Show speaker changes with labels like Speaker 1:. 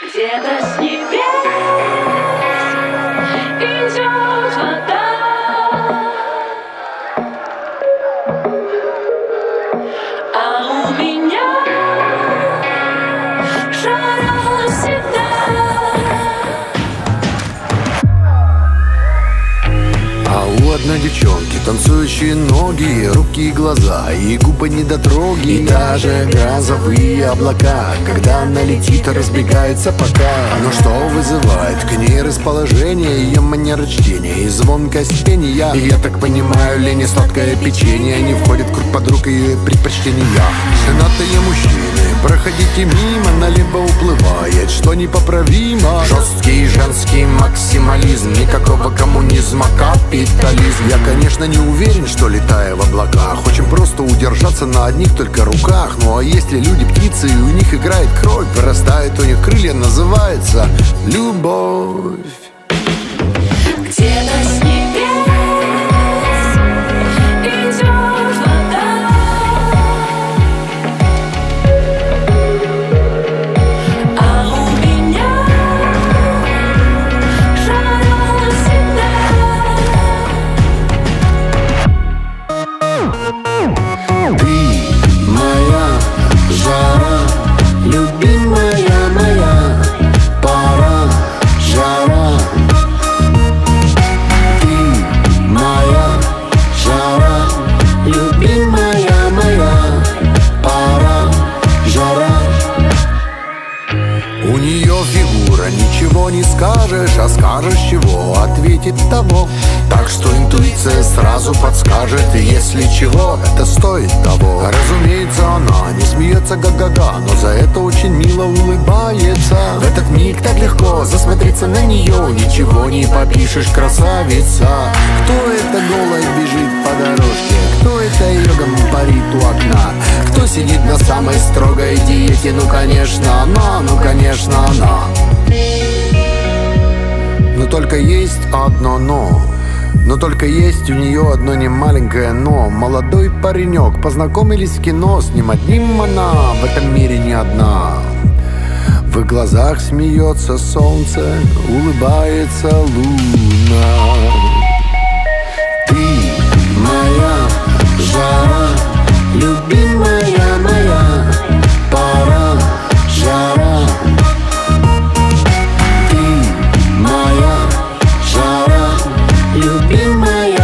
Speaker 1: Где-то с небес идет вода? А у меня жара всегда.
Speaker 2: А у одной девчонки танцующие ноги, руки и глаза, и губы недотроги, и даже грозовые облака. Когда она летит, разбегается пока. Но что вызывает к ней расположение, ее манера чтения и звонкость пения? И я так понимаю, лень и сладкое печенье не входит в круг подруг и предпочтения. Женатые мужчины, проходите мимо, налево уплывает, что непоправимо. Жесткий женский максимализм, никакого коммунизма, капитализм. Я, конечно, не уверен, что летая в облаках, очень просто удержаться на одних только руках. Ну а если люди птицы и у них играет кровь, вырастает у них крылья, называется любовь. Скажешь, а скажешь чего, ответит того. Так что интуиция сразу подскажет, если чего, это стоит того. Разумеется, она не смеется га-га-га, но за это очень мило улыбается. В этот миг так легко засмотреться на нее, ничего не попишешь, красавица. Кто это голая бежит по дорожке? Кто это йогом парит у окна? Кто сидит на самой строгой диете? Ну, конечно, она, ну, конечно, она. Только есть одно но. Но только есть у нее одно не маленькое но. Молодой паренек, познакомились в кино, с ним одним она, в этом мире не одна. В их глазах смеется солнце, улыбается луна. be my